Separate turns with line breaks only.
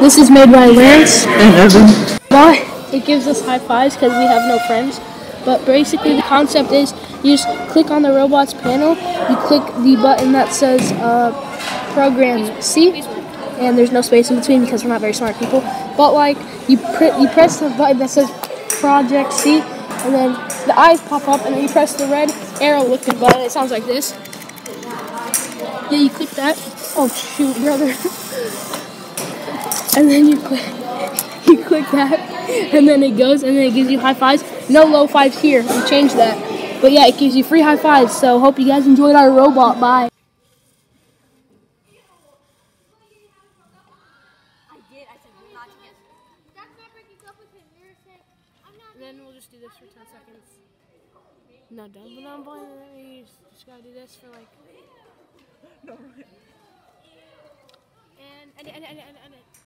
This is made by Lance.
And Evan.
But it gives us high fives because we have no friends. But basically, the concept is you just click on the robots panel, you click the button that says uh, program C, and there's no space in between because we're not very smart people. But like you pr- you press the button that says project C, and then the eyes pop up, and then you press the red arrow looking button. It sounds like this. Yeah, you click that. Oh shoot, brother. and then you click you click that, and then it goes, and then it gives you high fives. No low fives here. We changed that. But yeah, it gives you free high fives. So hope you guys enjoyed our robot. Bye.
I did. I said we're not together. That's not breaking up with him. You're saying I'm not.
And then we'll just do this for 10 seconds. No, don't put on blind. You just gotta do this for like.
No, right.
And, and, and, and, and, and,